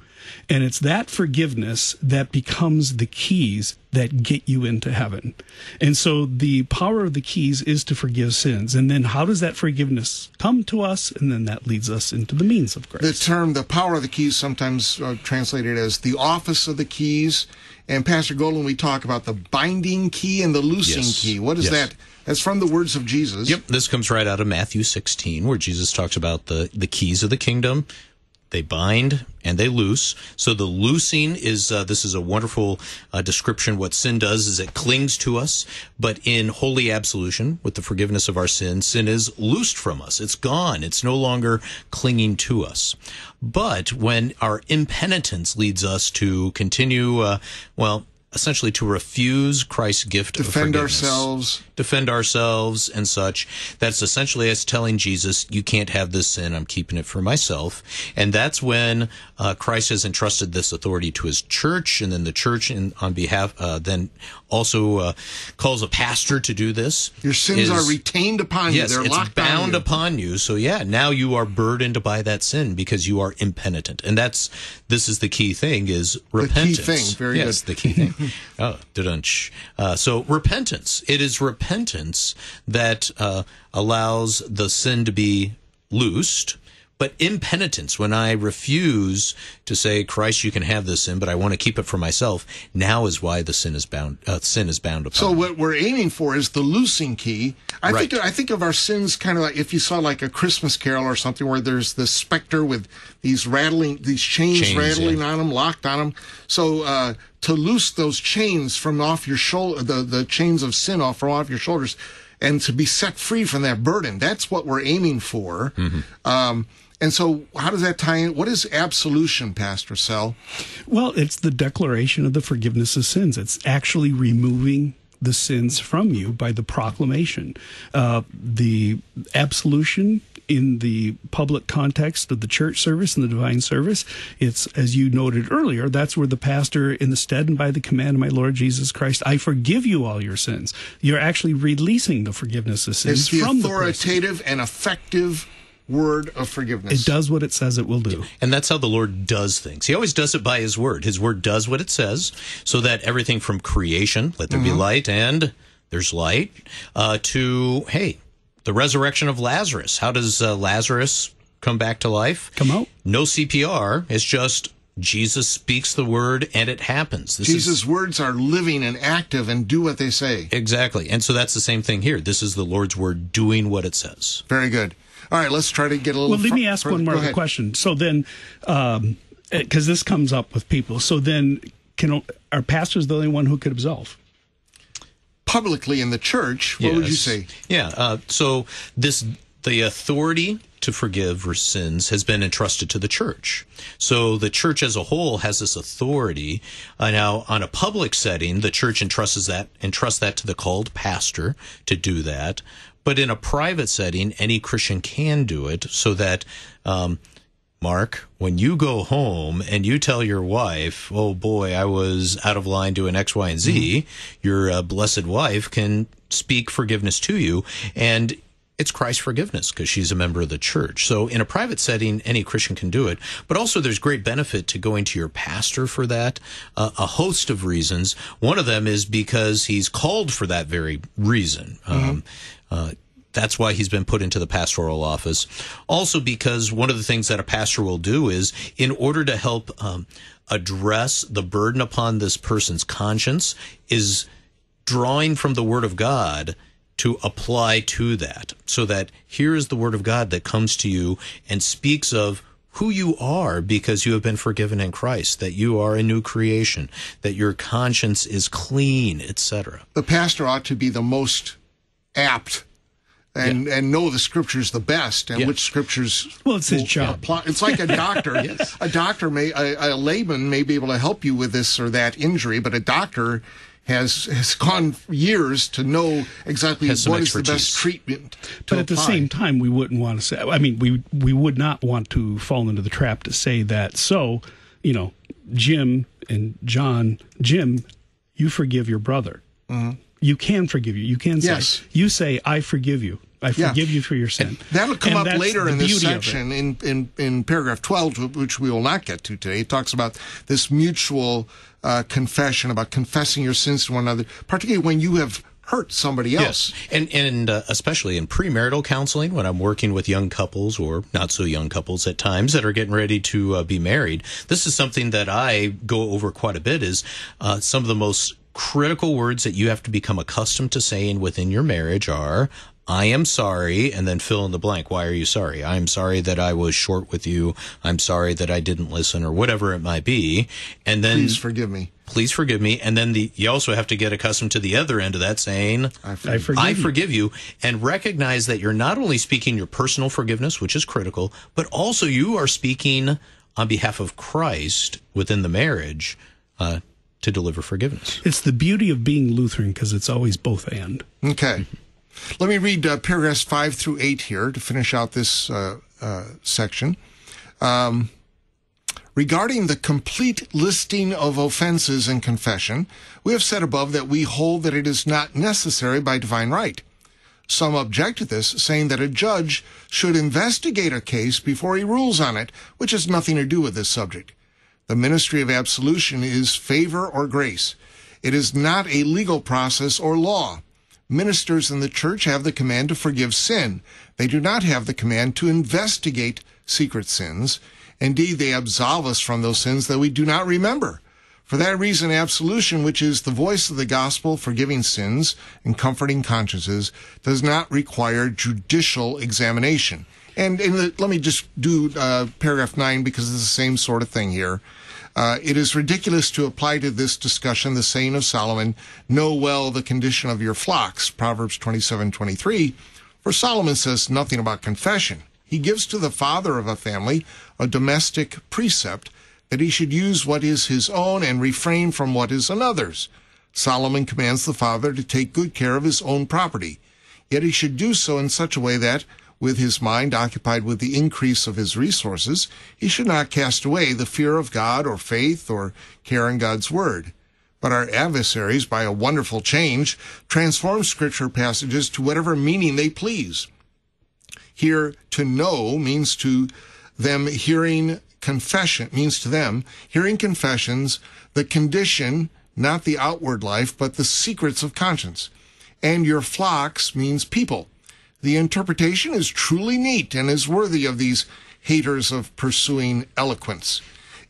And it's that forgiveness that becomes the keys that get you into heaven. And so the power of the keys is to forgive sins. And then how does that forgiveness come to us? And then that leads us into the means of grace. The term, the power of the keys, sometimes uh, translated as the office of the keys. And Pastor Golden, we talk about the binding key and the loosing Yes. key. What is Yes. that? That's from the words of Jesus. Yep, this comes right out of Matthew 16, where Jesus talks about the, the keys of the kingdom. They bind and they loose. So the loosing is uh, this is a wonderful uh, description. What sin does is it clings to us, but in holy absolution, with the forgiveness of our sins, sin is loosed from us. It's gone. It's no longer clinging to us. But when our impenitence leads us to continue, uh, well, essentially to refuse Christ's gift of Defend ourselves. defend ourselves and such. That's essentially us telling Jesus, you can't have this sin. I'm keeping it for myself. And that's when uh, Christ has entrusted this authority to his church. And then the church in, on behalf, uh, then also uh, calls a pastor to do this. Your sins Is- are retained upon Yes, you. They're it's on bound you. upon you. So yeah, now you are burdened by that sin because you are impenitent, and that's this is the key thing is key repentance. thing. Very yes, good. the key thing. (laughs) oh, da-dunch. Uh, so repentance. It is repentance that uh, allows the sin to be loosed. But impenitence, when I refuse to say, "Christ, you can have this sin, but I want to keep it for myself," now is why the sin is bound. Uh, sin is bound upon. So what we're aiming for is the loosing key. I Right. think I think of our sins kind of like if you saw like a Christmas Carol or something where there's this specter with these rattling, these chains, Chains, rattling yeah. on them, locked on them. So uh, to loose those chains from off your shoulder, the the chains of sin off from off your shoulders, and to be set free from that burden. That's what we're aiming for. Mm-hmm. Um, and so, how does that tie in? What is absolution, Pastor Sell? Well, it's the declaration of the forgiveness of sins. It's actually removing the sins from you by the proclamation. Uh, the absolution in the public context of the church service and the divine service, it's, as you noted earlier, that's where the pastor, in the stead and by the command of my Lord Jesus Christ, I forgive you all your sins. You're actually releasing the forgiveness of sins It's the from the authoritative and effective word of forgiveness. It does what it says it will do. And that's how the Lord does things. He always does it by His word. His word does what it says, so that everything from creation, let there be light, and there's light, uh, to, hey, the resurrection of Lazarus. How does uh, Lazarus come back to life? Come out. No CPR. It's just Jesus speaks the word and it happens. This is Jesus' words are living and active and do what they say. exactly. And so that's the same thing here. This is the Lord's word doing what it says. Very good. All right, let's try to get a little. Well, let fr- me ask further- one more go other ahead. question. So then, because this comes up with people, so then can are pastors the only one who could absolve? Publicly in the church, what would you say? Yeah. Uh, so this the authority to forgive for sins has been entrusted to the church. So the church as a whole has this authority. Uh, now, on a public setting, the church entrusts that entrusts that to the called pastor to do that. But in a private setting, any Christian can do it, so that. Um, Mark, when you go home and you tell your wife, "Oh boy, I was out of line doing X, Y, and Z," Mm-hmm. your uh, blessed wife can speak forgiveness to you, and it's Christ's forgiveness because she's a member of the church. So in a private setting, any Christian can do it. But also, there's great benefit to going to your pastor for that. Uh, a host of reasons. One of them is because he's called for that very reason. Um, uh, that's why he's been put into the pastoral office. Also, because one of the things that a pastor will do is, in order to help um, address the burden upon this person's conscience, is drawing from the Word of God to apply to that. So that here is the Word of God that comes to you and speaks of who you are because you have been forgiven in Christ, that you are a new creation, that your conscience is clean, etc. The pastor ought to be the most apt and and know the scriptures the best and Yeah. which scriptures Well, it's his job. apply. It's like a (laughs) doctor. yes. A doctor may a, a layman may be able to help you with this or that injury, but a doctor has has gone years to know exactly what is the best treatment. But at the same time, we wouldn't want to say. I mean, we we would not want to fall into the trap to say that. So, you know, Jim and John, Jim, you forgive your brother. Mm-hmm. You can forgive you. You can say. Yes. You say, "I forgive you. I Yeah. forgive you for your sin." That'll come And up later the in this beauty of it. section in, in, in paragraph 12, which we will not get to today. It talks about this mutual uh, confession, about confessing your sins to one another, particularly when you have hurt somebody else. Yes, and and uh, especially in premarital counseling, when I'm working with young couples or not so young couples at times that are getting ready to uh, be married, this is something that I go over quite a bit. Is uh, some of the most critical words that you have to become accustomed to saying within your marriage are. I am sorry, and then fill in the blank. Why are you sorry? I'm sorry that I was short with you. I'm sorry that I didn't listen, or whatever it might be. And then Please forgive me. please forgive me. And then the you also have to get accustomed to the other end of that saying, I I forgive I you. forgive you, and recognize that you're not only speaking your personal forgiveness, which is critical, but also you are speaking on behalf of Christ within the marriage uh, to deliver forgiveness. It's the beauty of being Lutheran because it's always both and. Okay. Let me read uh, paragraphs 5 through 8 here to finish out this uh, uh, section. Um, regarding the complete listing of offenses in confession, we have said above that we hold that it is not necessary by divine right. Some object to this, saying that a judge should investigate a case before he rules on it, which has nothing to do with this subject. The ministry of absolution is favor or grace. It is not a legal process or law. Ministers in the church have the command to forgive sin. They do not have the command to investigate secret sins. Indeed, they absolve us from those sins that we do not remember. For that reason, absolution, which is the voice of the gospel forgiving sins and comforting consciences, does not require judicial examination. And the, let me just do uh, paragraph 9 because it's the same sort of thing here. Uh, it is ridiculous to apply to this discussion the saying of Solomon, know well the condition of your flocks, Proverbs 27, 23, for Solomon says nothing about confession. He gives to the father of a family a domestic precept that he should use what is his own and refrain from what is another's. Solomon commands the father to take good care of his own property, yet he should do so in such a way that, with his mind occupied with the increase of his resources, he should not cast away the fear of God or faith or care in God's word. But our adversaries, by a wonderful change, transform scripture passages to whatever meaning they please. Here, to know means to them hearing confession, means to them hearing confessions, the condition, not the outward life, but the secrets of conscience. And your flocks means people. The interpretation is truly neat and is worthy of these haters of pursuing eloquence.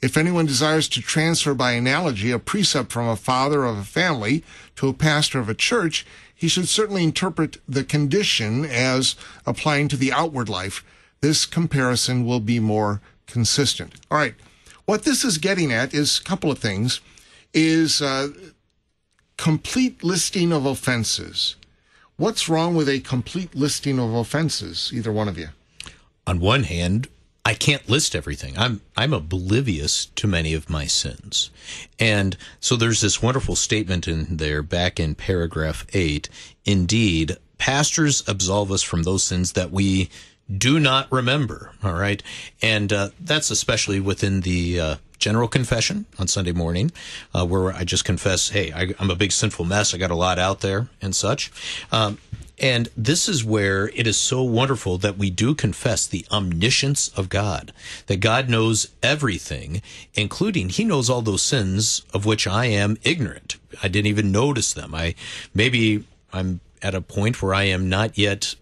If anyone desires to transfer by analogy a precept from a father of a family to a pastor of a church, he should certainly interpret the condition as applying to the outward life. This comparison will be more consistent. All right. What this is getting at is a couple of things. Is uh, complete listing of offenses. What's wrong with a complete listing of offenses? Either one of you. On one hand, I can't list everything. I'm I'm oblivious to many of my sins. And so there's this wonderful statement in there back in paragraph 8. Indeed, pastors absolve us from those sins that we do not remember. All right. And uh, that's especially within the uh, general confession on Sunday morning, uh, where I just confess, hey, I, am a big sinful mess. I got a lot out there and such. Um, and this is where it is so wonderful that we do confess the omniscience of God, that God knows everything, including He knows all those sins of which I am ignorant. I didn't even notice them. I maybe I'm at a point where I am not yet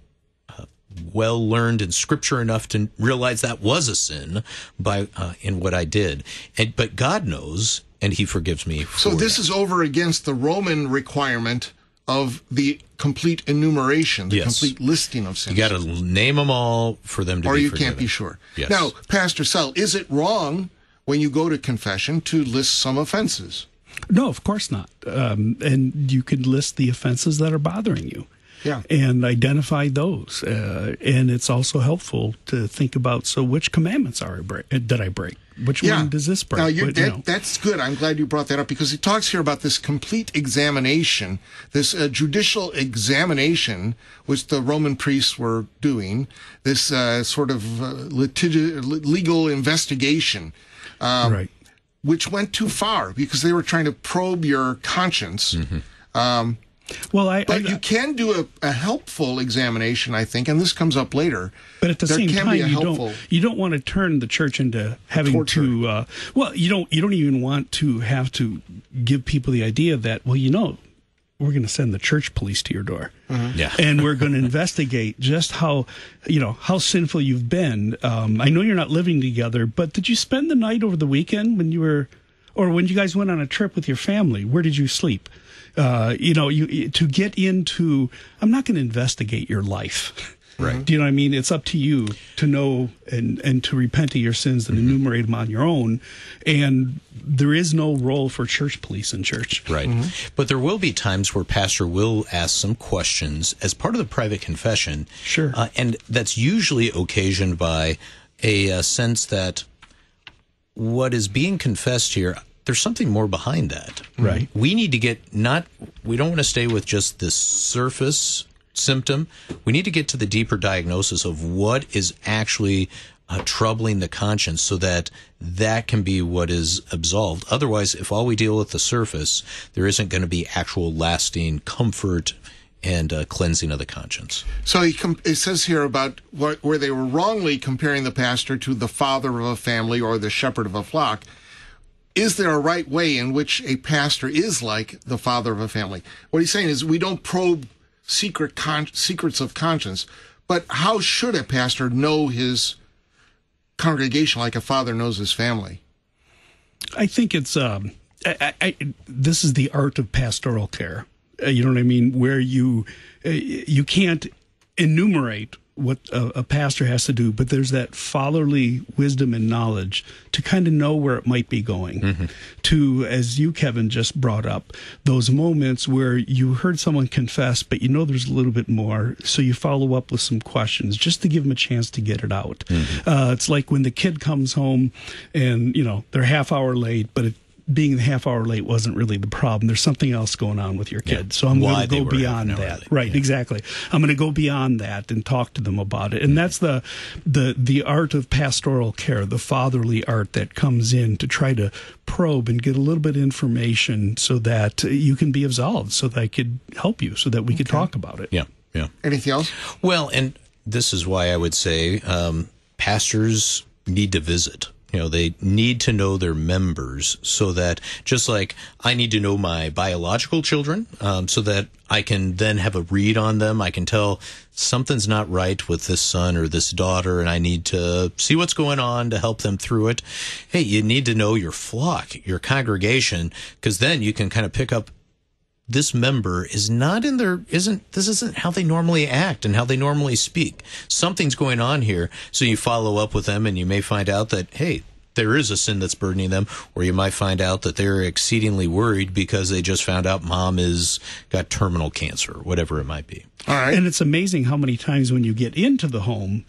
well learned in Scripture enough to realize that was a sin by uh, in what I did. And but God knows, and He forgives me. so this that. is over against the Roman requirement of the complete enumeration, the Yes. complete listing of sins. You got to name them all for them to or be you forgiven. can't be sure. Yes. Now, Pastor Sell, is it wrong when you go to confession to list some offenses? No, of course not. Um, and you could list the offenses that are bothering you. Yeah. And identify those. Uh, and it's also helpful to think about so which commandments are I break, did I break? Which one does this break? Now, you're, What- you know. that's good. I'm glad you brought that up because he talks here about this complete examination, this uh, judicial examination, which the Roman priests were doing, this uh, sort of uh, litigi- legal investigation. Um, right. Which went too far because they were trying to probe your conscience. Um, well, I, but I- you can do a, a helpful examination, I think, and this comes up later. But at the there same time, you don't you don't want to turn the church into having torture. to. Uh, well, you don't you don't even want to have to give people the idea that well, you know, we're going to send the church police to your door, Yeah. and we're going to investigate just how you know how sinful you've been. Um, I know you're not living together, but did you spend the night over the weekend when you were, or when you guys went on a trip with your family? Where did you sleep? Uh, you know, you to get into. I'm not going to investigate your life. Right. Do you know what I mean? It's up to you to know and, and to repent of your sins and enumerate them on your own. And there is no role for church police in church. Right. But there will be times where pastor will ask some questions as part of the private confession. Sure. Uh, and that's usually occasioned by a, uh sense that what is being confessed here, there's something more behind that. Right. We need to get not, we don't want to stay with just this surface symptom. We need to get to the deeper diagnosis of what is actually uh, troubling the conscience so that that can be what is absolved. Otherwise, if all we deal with the surface, there isn't going to be actual lasting comfort and uh, cleansing of the conscience. So he com- it says here about what, where they were wrongly comparing the pastor to the father of a family or the shepherd of a flock. Is there a right way in which a pastor is like the father of a family? What he's saying is we don't probe secret con- secrets of conscience, but how should a pastor know his congregation like a father knows his family? I think it's um, I, I, this is the art of pastoral care. Uh, you know what I mean? Where you uh, you can't enumerate what a, a pastor has to do, but there's that fatherly wisdom and knowledge to kind of know where it might be going. To, as you, Kevin, just brought up, those moments where you heard someone confess, but you know there's a little bit more, so you follow up with some questions just to give them a chance to get it out. Uh, it's like when the kid comes home and, you know, they're half hour late, but it, being the half hour late wasn't really the problem. There's something else going on with your kid. Yeah. So I'm going to go beyond that. late. Right, Yeah. exactly. I'm going to go beyond that and talk to them about it. And that's the the the art of pastoral care, the fatherly art that comes in to try to probe and get a little bit of information so that you can be absolved, so that I could help you, so that we could talk about it. Yeah. Yeah. Anything else? Well, and this is why I would say um, pastors need to visit. You know, they need to know their members so that just like I need to know my biological children, um, so that I can then have a read on them. I can tell something's not right with this son or this daughter, and I need to see what's going on to help them through it. Hey, you need to know your flock, your congregation, because then you can kind of pick up this member is not in their isn't this isn't how they normally act and how they normally speak. Something's going on here. So you follow up with them and you may find out that hey there is a sin that's burdening them or you might find out that they're exceedingly worried because they just found out mom is got terminal cancer whatever it might be. All right. And it's amazing how many times when you get into the home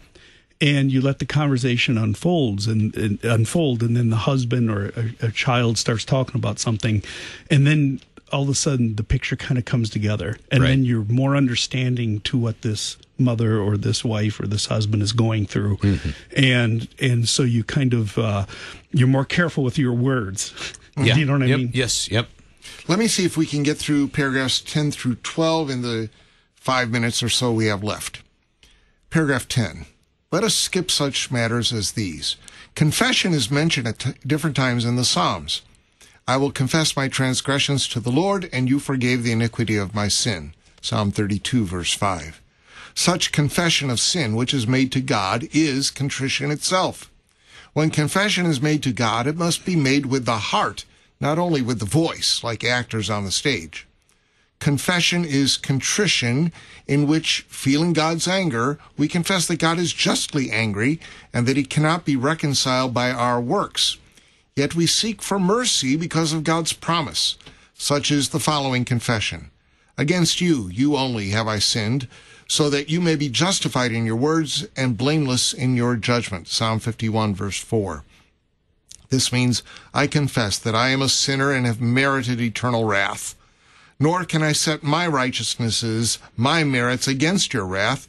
and you let the conversation unfolds and, and unfold, and then the husband or a, a child starts talking about something, and then all of a sudden the picture kind of comes together, and Right. then you're more understanding to what this mother or this wife or this husband is going through, Mm-hmm. and and so you kind of uh, you're more careful with your words. Yeah. you know what I mean? Yes. Yep. Let me see if we can get through paragraphs 10 through 12 in the five minutes or so we have left. Paragraph 10. Let us skip such matters as these. Confession is mentioned at t- different times in the Psalms. I will confess my transgressions to the Lord, and you forgave the iniquity of my sin. Psalm 32, verse 5. Such confession of sin, which is made to God, is contrition itself. When confession is made to God, it must be made with the heart, not only with the voice, like actors on the stage. Confession is contrition, in which, feeling God's anger, we confess that God is justly angry and that he cannot be reconciled by our works. Yet we seek for mercy because of God's promise. Such is the following confession. Against you, you only have I sinned, so that you may be justified in your words and blameless in your judgment. Psalm 51 verse 4. This means, I confess that I am a sinner and have merited eternal wrath. Nor can I set my righteousnesses, my merits against your wrath.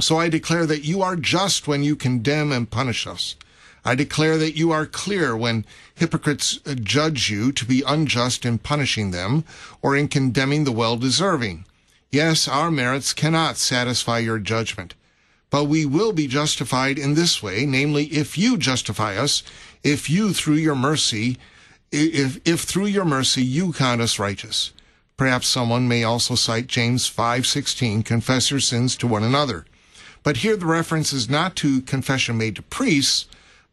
So I declare that you are just when you condemn and punish us. I declare that you are clear when hypocrites uh, judge you to be unjust in punishing them or in condemning the well deserving. Yes, our merits cannot satisfy your judgment. But we will be justified in this way, namely, if you justify us, if you through your mercy, if, if through your mercy you count us righteous. Perhaps someone may also cite James 5:16, confess your sins to one another. But here the reference is not to confession made to priests,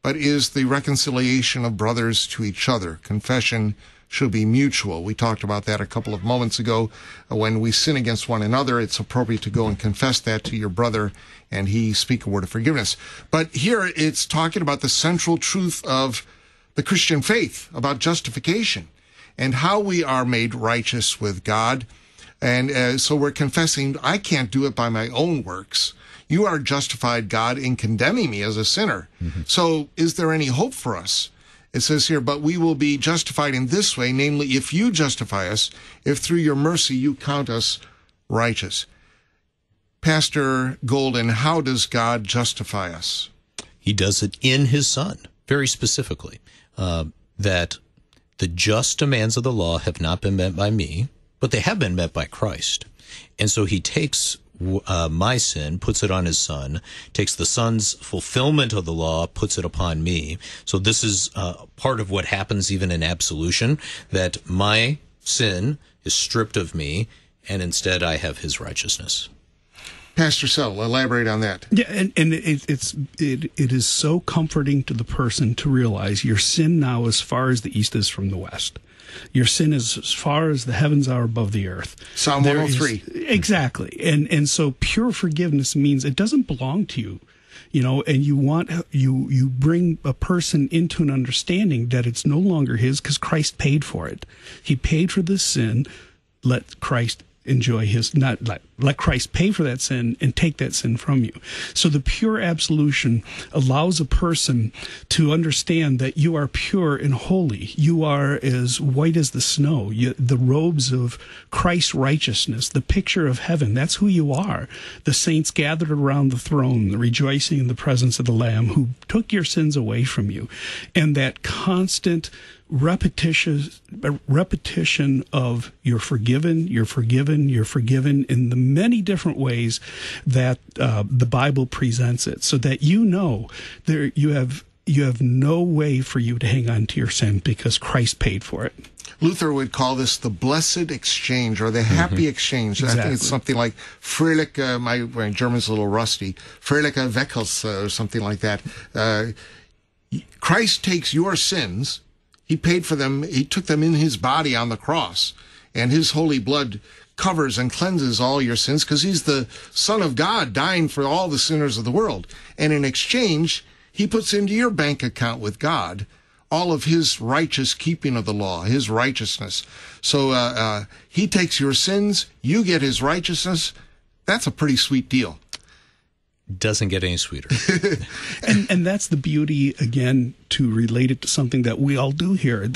but is the reconciliation of brothers to each other. Confession should be mutual. We talked about that a couple of moments ago. Uh, When we sin against one another, it's appropriate to go and confess that to your brother and he speak a word of forgiveness. But here it's talking about the central truth of the Christian faith, about justification and how we are made righteous with God. And uh, so we're confessing, I can't do it by my own works. You are justified, God, in condemning me as a sinner. So is there any hope for us? It says here, but we will be justified in this way, namely, if you justify us, if through your mercy you count us righteous. Pastor Golden, how does God justify us? He does it in his son, very specifically. Uh, that the just demands of the law have not been met by me, but they have been met by Christ. And so he takes uh, my sin, puts it on his son, takes the son's fulfillment of the law, puts it upon me. So this is uh, part of what happens even in absolution, that my sin is stripped of me, and instead I have his righteousness. Pastor Sell, elaborate on that. Yeah, and, and it, it's it, it is so comforting to the person to realize your sin now as far as the east is from the west. Your sin is as far as the heavens are above the earth. Psalm There is- 103. exactly, and and so pure forgiveness means it doesn't belong to you, you know, and you want you you bring a person into an understanding that it's no longer his because Christ paid for it. He paid for this sin. Let Christ enjoy his not let, let Christ pay for that sin and take that sin from you. So the pure absolution allows a person to understand that you are pure and holy. You are as white as the snow. You, the robes of Christ's righteousness, the picture of heaven. That's who you are. The saints gathered around the throne, rejoicing in the presence of the Lamb who took your sins away from you. And that constant repetition repetition of you're forgiven, you're forgiven, you're forgiven in the many different ways that uh, the Bible presents it, so that you know there you have you have no way for you to hang on to your sin because Christ paid for it. Luther would call this the blessed exchange or the happy exchange. I think it's something like Freilich, uh, my, my German's a little rusty, Freiliche Weckels uh, or something like that. Uh, Christ takes your sins. He paid for them. He took them in his body on the cross and his holy blood covers and cleanses all your sins because he's the son of God dying for all the sinners of the world. And in exchange, he puts into your bank account with God all of his righteous keeping of the law, his righteousness. So uh, uh, he takes your sins, you get his righteousness. That's a pretty sweet deal. Doesn't get any sweeter. (laughs) and and that's the beauty again to relate it to something that we all do here.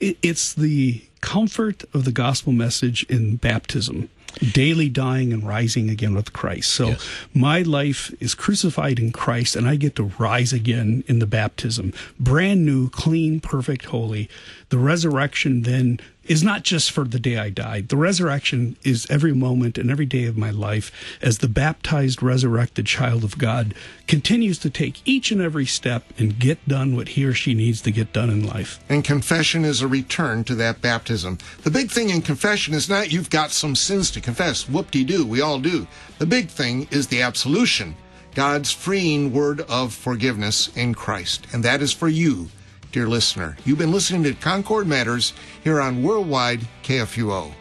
It's the comfort of the gospel message in baptism. Daily dying and rising again with Christ. So Yes. my life is crucified in Christ and I get to rise again in the baptism. Brand new, clean, perfect, holy. The resurrection then is not just for the day I died. The resurrection is every moment and every day of my life as the baptized, resurrected child of God continues to take each and every step and get done what he or she needs to get done in life. And confession is a return to that baptism. The big thing in confession is not you've got some sins to confess. Whoop de doo, we all do. The big thing is the absolution, God's freeing word of forgiveness in Christ. And that is for you, dear listener. You've been listening to Concord Matters here on Worldwide KFUO.